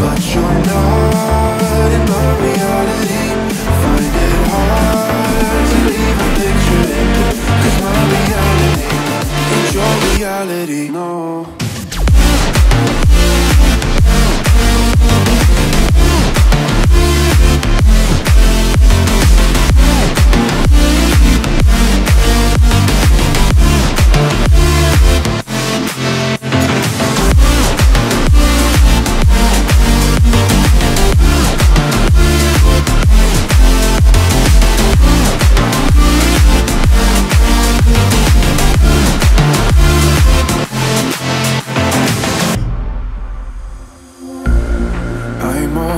But you're not in my reality. Hard to leave a my reality ain't your reality, no.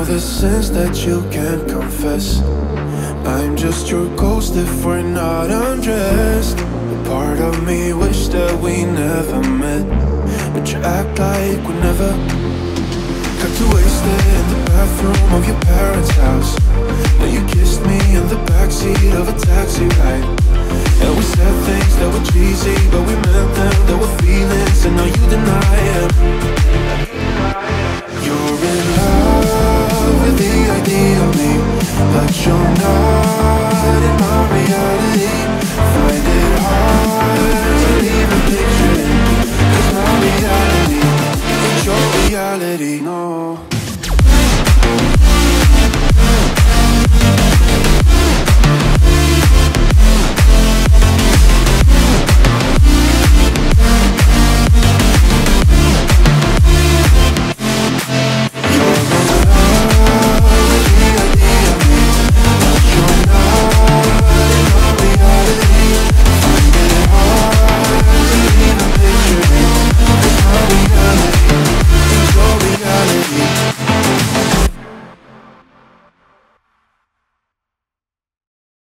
All the sins that you can't confess. I'm just your ghost if we're not undressed. A part of me wish that we never met, but you act like we never. Got too wasted in the bathroom of your parents' house. Then you kissed me in the backseat of a taxi ride. And we said things that were cheesy, but we you're not